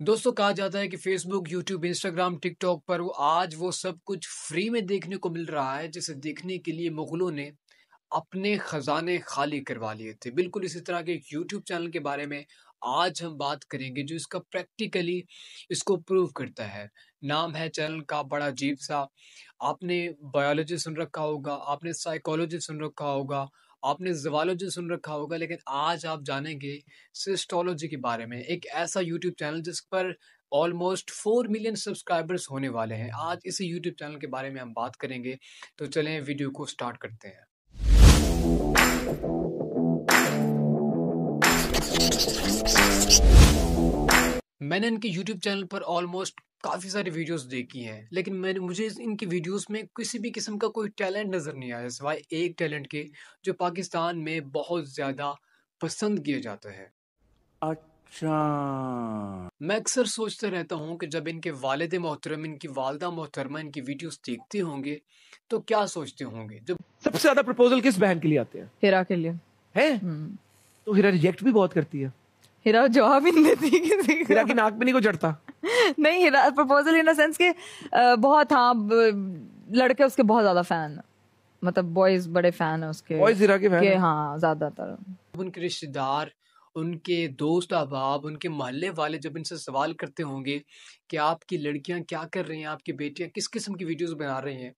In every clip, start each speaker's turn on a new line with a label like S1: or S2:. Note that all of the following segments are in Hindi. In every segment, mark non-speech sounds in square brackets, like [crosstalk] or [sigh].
S1: दोस्तों कहा जाता है कि फेसबुक, यूट्यूब, इंस्टाग्राम, टिकटॉक पर वो आज वो सब कुछ फ्री में देखने को मिल रहा है जिसे देखने के लिए मुगलों ने अपने खजाने खाली करवा लिए थे। बिल्कुल इसी तरह के एक यूट्यूब चैनल के बारे में आज हम बात करेंगे जो इसका प्रैक्टिकली इसको प्रूव करता है। नाम है चैनल का बड़ा अजीब-सा आपने बायोलॉजी सुन रखा होगा, आपने साइकोलॉजी सुन रखा होगा, आपने जवालोजी सुन रखा होगा, लेकिन आज आप जानेंगे सिस्टोलॉजी के बारे में। एक ऐसा यूट्यूब चैनल जिस पर ऑलमोस्ट फोर मिलियन सब्सक्राइबर्स होने वाले हैं। आज इसी यूट्यूब चैनल के बारे में हम बात करेंगे। तो चलें वीडियो को स्टार्ट करते हैं। मैंने इनके यूट्यूब चैनल पर ऑलमोस्ट काफ़ी सारी वीडियोस देखी हैं लेकिन मैंने मुझे इनकी वीडियोस में किसी भी किस्म का कोई टैलेंट नज़र नहीं आया सिवाय एक टैलेंट के जो पाकिस्तान में बहुत ज़्यादा पसंद किया जाता है।
S2: अच्छा।
S1: मैं अक्सर सोचता रहता हूँ कि जब इनके वालिद मोहतरम इनकी वालदा मोहतरमा इनकी वीडियोस देखते होंगे तो क्या सोचते होंगे? जब
S2: सबसे ज़्यादा प्रपोजल किस बहन के लिए आते हैं?
S3: हिरा के लिए।
S2: हैं?
S3: हम्म।
S2: तो हीरा रिजेक्ट भी बहुत करती है।
S3: हिरा जवाब ही नहीं देती किसी
S2: हीरा
S3: की
S2: नाक में नहीं को चढ़ता। [laughs]
S3: नहीं प्रपोजल इन सेंस के बहुत हाँ लड़के उसके बहुत ज़्यादा फ़ैन है। मतलब बॉयज़ बड़े फ़ैन है उसके।
S2: बॉयज़ हीरा के फ़ैन
S3: के
S2: हाँ?
S3: ज़्यादातर।
S1: उनके रिश्तेदार उनके दोस्त अहबाब उनके मोहल्ले वाले जब इनसे सवाल करते होंगे कि आपकी लड़कियाँ क्या कर रही हैं आपकी बेटियाँ किस किस्म की वीडियोस बना रही हैं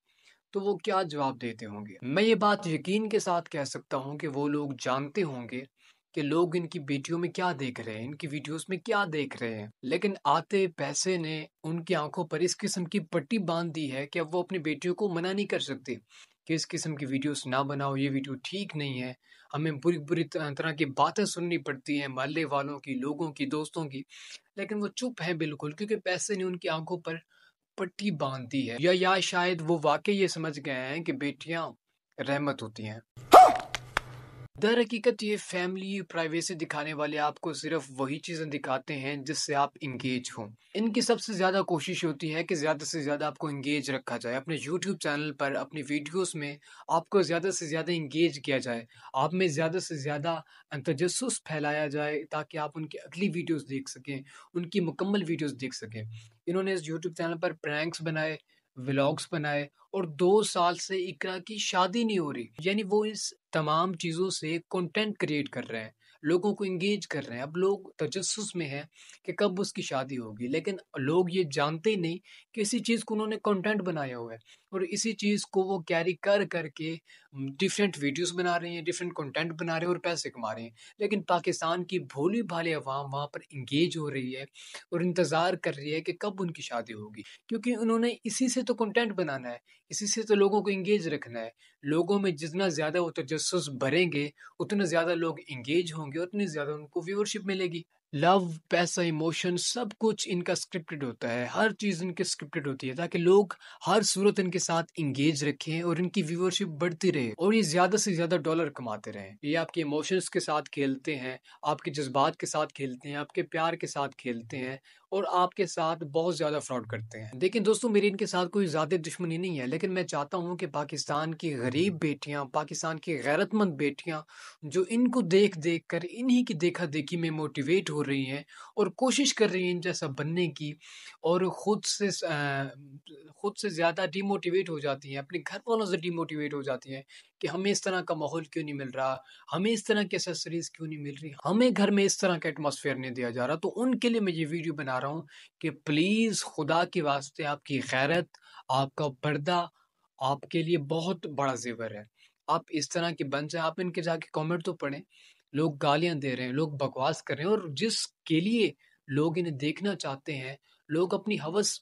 S1: तो वो क्या जवाब देते होंगे? मैं ये बात यकीन के साथ कह सकता हूँ कि वो लोग जानते होंगे कि लोग इनकी बेटियों में क्या देख रहे हैं, इनकी वीडियोस में क्या देख रहे हैं। लेकिन आते पैसे ने उनकी आँखों पर इस किस्म की पट्टी बाँध दी है कि अब वो अपनी बेटियों को मना नहीं कर सकते कि इस किस्म की वीडियोस ना बनाओ, ये वीडियो ठीक नहीं है। हमें बुरी बुरी तरह की बातें सुननी पड़ती हैं, मोहल्ले वालों की, लोगों की, दोस्तों की। लेकिन वो चुप हैं बिल्कुल, क्योंकि पैसे ने उनकी आँखों पर पट्टी बाँध दी है। या या शायद वो वाकई ये समझ गए हैं कि बेटियाँ रहमत होती हैं। दर हकीकत ये फैमिली प्राइवेसी दिखाने वाले आपको सिर्फ़ वही चीज़ें दिखाते हैं जिससे आप इंगेज हों। इनकी सबसे ज़्यादा कोशिश होती है कि ज़्यादा से ज़्यादा आपको इंगेज रखा जाए। अपने यूट्यूब चैनल पर, अपनी वीडियोस में आपको ज़्यादा से ज़्यादा इंगेज किया जाए। आप में ज़्यादा से ज़्यादा तजस्स फैलाया जाए ताकि आप उनकी अगली वीडियोज़ देख सकें, उनकी मुकम्मल वीडियोज़ देख सकें। इन्होंने इस यूट्यूब चैनल पर प्रैंक्स बनाए व्लॉग्स बनाए और दो साल से इकरा की शादी नहीं हो रही। यानी वो इस तमाम चीज़ों से कंटेंट क्रिएट कर रहे हैं। लोगों को इंगेज कर रहे हैं। अब लोग तजस्स में हैं कि कब उसकी शादी होगी, लेकिन लोग ये जानते ही नहीं कि इसी चीज़ को उन्होंने कंटेंट बनाया हुआ है और इसी चीज़ को वो कैरी कर, करके डिफरेंट वीडियोस बना रहे हैं डिफरेंट कंटेंट बना रहे हैं और पैसे कमा रहे हैं। लेकिन पाकिस्तान की भोली भाली अवाम वहाँ पर इंगेज हो रही है और इंतज़ार कर रही है कि कब उनकी शादी होगी। क्योंकि उन्होंने इसी से तो कंटेंट बनाना है, इसी से तो लोगों को इंगेज रखना है। लोगों में जितना ज़्यादा वो तजस भरेंगे, उतने ज़्यादा लोग इंगेज होंगे उतनी ज़्यादा उनको व्यूअरशिप मिलेगी। लव, पैसा, इमोशन सब कुछ इनका स्क्रिप्टेड होता है। हर चीज़ इनकी स्क्रिप्टेड होती है ताकि लोग हर सूरत इनके साथ इंगेज रखें और इनकी व्यूअरशिप बढ़ती रहे और ये ज़्यादा से ज़्यादा डॉलर कमाते रहें। ये आपके इमोशंस के साथ खेलते हैं, आपके जज्बात के साथ खेलते हैं, आपके प्यार के साथ खेलते हैं और आपके साथ बहुत ज़्यादा फ्रॉड करते हैं। लेकिन दोस्तों, मेरी इनके साथ कोई ज़्यादा दुश्मनी नहीं है, लेकिन मैं चाहता हूँ कि पाकिस्तान की गरीब बेटियाँ, पाकिस्तान की गैरतमंद बेटियाँ, जो इनको देख देख कर, इन्हीं की देखा देखी में मोटिवेट हो रही हैं और कोशिश कर रही हैं इन जैसा बनने की और ख़ुद से खुद से ज़्यादा डीमोटिवेट हो जाती हैं, अपने घर वालों से डीमोटिवेट हो जाती हैं कि हमें इस तरह का माहौल क्यों नहीं मिल रहा, हमें इस तरह की एसेसरीज क्यों नहीं मिल रही, हमें घर में इस तरह का एटमोसफेयर नहीं दिया जा रहा। तो उनके लिए मैं ये वीडियो बना रहा हूँ कि प्लीज़ खुदा के वास्ते आपकी गैरत, आपका पर्दा आपके लिए बहुत बड़ा जेवर है। आप इस तरह के बन जाए। आप इनके जाके कमेंट तो पढ़ें। लोग गालियाँ दे रहे हैं लोग बकवास कर रहे हैं और जिसके लिए लोग इन्हें देखना चाहते हैं लोग अपनी हवस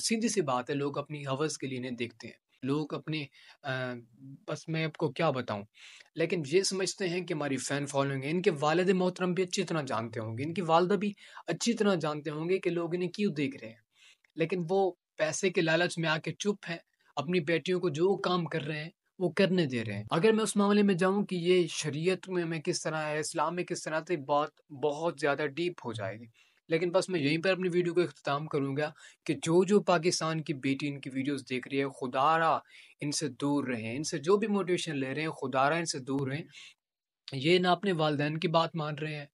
S1: सीधी सी बात है लोग अपनी हवस के लिए इन्हें देखते हैं। लोग अपने अ, बस मैं आपको क्या बताऊँ? लेकिन ये समझते हैं कि हमारी फ़ैन फॉलोइंग है इनके वालद मोहतरम भी अच्छी तरह जानते होंगे इनकी वालदा भी अच्छी तरह जानते होंगे कि लोग इन्हें क्यों देख रहे हैं। लेकिन वो पैसे के लालच में आके चुप हैं अपनी बेटियों को जो काम कर रहे हैं वो करने दे रहे हैं। अगर मैं उस मामले में जाऊँ कि ये शरीयत में मैं किस तरह है, इस्लाम में किस तरह तो बात बहुत ज़्यादा डीप हो जाएगी। लेकिन बस मैं यहीं पर अपनी वीडियो को अख्ताम करूँगा कि जो जो पाकिस्तान की बेटी इनकी वीडियोस देख रही है, खुदारा इनसे दूर रहें, इनसे जो भी मोटिवेशन ले रहे हैं, खुदारा इनसे दूर रहें, ये ना अपने वालदेन की बात मान रहे हैं,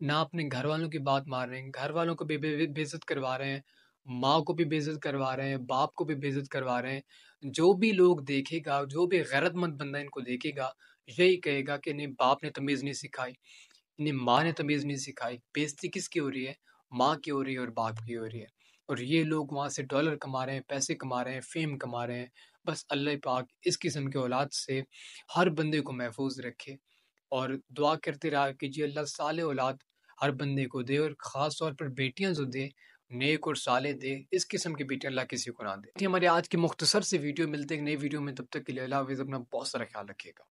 S1: ना अपने घर वालों की बात मान रहे हैं। घर वालों को बेइज्जत करवा रहे हैं। माँ को भी बेइज्जत करवा रहे हैं, बाप को भी बेइज्जत करवा रहे हैं। जो भी लोग देखेगा, जो भी गैरतमंद बंदा इनको देखेगा, यही कहेगा कि नहीं, बाप ने तमीज़ नहीं सिखाई, नहीं, माँ ने तमीज़ नहीं सिखाई। बेइज्जती किसकी हो रही है? माँ की हो रही है और बाप की हो रही है। और ये लोग वहाँ से डॉलर कमा रहे हैं, पैसे कमा रहे हैं, फेम कमा रहे हैं। बस अल्लाह पाक इस किस्म के औलाद से हर बंदे को महफूज रखे और दुआ करते रहा कि जी अल्लाह साले औलाद हर बंदे को दे और ख़ास तौर पर बेटियाँ जो दे नेक और साले दे, इस किस्म के बेटे अल्लाह किसी को ना दे। हमारे आज की मुख्तसर से वीडियो मिलते हैं। नई वीडियो में तब तक के लिए अल्लाह अपना बहुत सारा ख्याल रखिएगा।